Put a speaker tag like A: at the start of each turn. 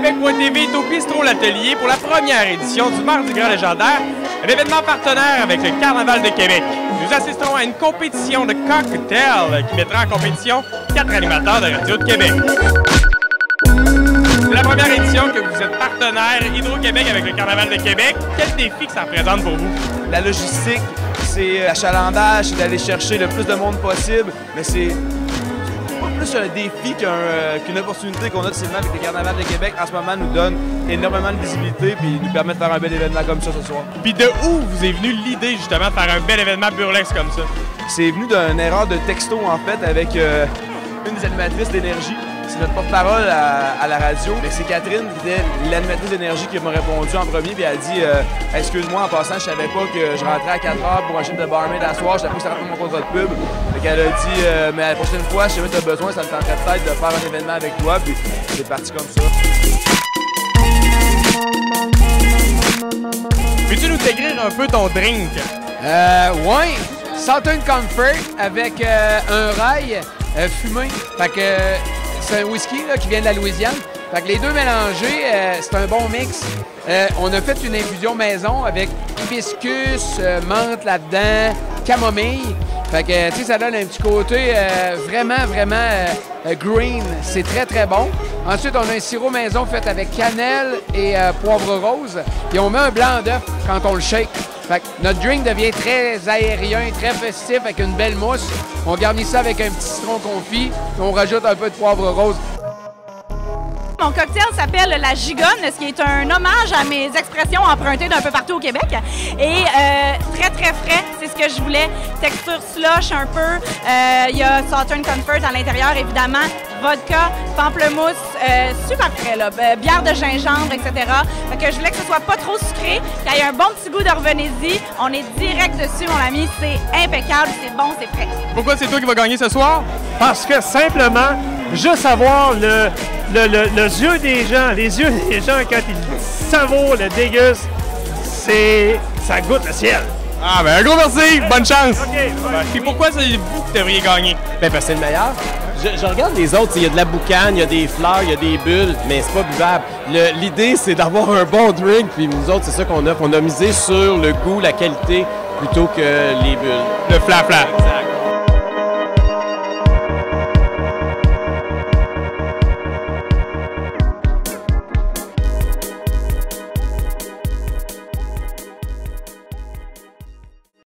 A: TV est au Bistrot L'Atelier pour la première édition du Mardi Gras légendaire, un événement partenaire avec le Carnaval de Québec. Nous assisterons à une compétition de cocktails qui mettra en compétition quatre animateurs de Radio de Québec. C'est la première édition que vous êtes partenaire Hydro-Québec avec le Carnaval de Québec. Quel défi que ça représente pour vous?
B: La logistique, c'est l'achalandage, c'est d'aller chercher le plus de monde possible, mais c'est pas plus un défi qu'un, qu'une opportunité qu'on a de cinéma avec le Carnaval de Québec en ce moment nous donne énormément de visibilité puis nous permet de faire un bel événement comme ça ce soir.
A: Puis de où vous est venue l'idée justement de faire un bel événement burlesque comme ça?
B: C'est venu d'une erreur de texto en fait avec euh, une des animatrices d'énergie. C'est notre porte-parole à, la radio. Mais c'est Catherine qui était l'animatrice d'énergie qui m'a répondu en premier. Puis elle a dit euh, Excuse-moi, en passant, je savais pas que je rentrais à 4 heures pour un chiffre de barmaid à soir. Je savais pas que ça rentrait mon contrat de pub. Fait qu'elle a dit euh, Mais la prochaine fois, si jamais tu as besoin, ça me tenterait peut-être de faire un événement avec toi. Puis c'est parti comme ça.
A: Peux-tu nous décrire un peu ton drink?
C: Euh, ouais. Southern Comfort avec euh, un rail euh, fumé. Fait que c'est un whisky là, qui vient de la Louisiane. Fait que les deux mélangés, euh, c'est un bon mix. Euh, on a fait une infusion maison avec hibiscus, euh, menthe là-dedans, camomille. Fait que, tu sais, ça donne un petit côté vraiment, vraiment green. C'est très, très bon. Ensuite, on a un sirop maison fait avec cannelle et poivre rose. Et on met un blanc d'œuf quand on le shake. Fait que notre drink devient très aérien, très festif avec une belle mousse. On garnit ça avec un petit citron confit. On rajoute un peu de poivre rose.
D: Mon cocktail s'appelle la gigonne, ce qui est un hommage à mes expressions empruntées d'un peu partout au Québec. Et euh, très, très frais, c'est ce que je voulais. Texture slush un peu. Euh, il y a Southern Comfort à l'intérieur, évidemment. Vodka, pamplemousse, euh, super frais, là. bière de gingembre, etc. Fait que je voulais que ce soit pas trop sucré, qu'il y ait un bon petit goût revenez-y. On est direct dessus, mon ami. C'est impeccable, c'est bon, c'est frais.
A: Pourquoi c'est toi qui vas gagner ce soir?
E: Parce que simplement, juste avoir le le, le, yeux des gens, les yeux des gens quand ils savourent, le dégustent, c'est. ça goûte le ciel.
A: Ah ben un gros merci, bonne chance! Puis pourquoi c'est vous qui devriez gagner?
F: Ben parce que c'est le meilleur. Je, regarde les autres, il y a de la boucane, il y a des fleurs, il y a des bulles, mais c'est pas buvable. L'idée, c'est d'avoir un bon drink, puis nous autres, c'est ça qu'on a. On a misé sur le goût, la qualité, plutôt que les bulles.
A: Le fla-fla. Exact.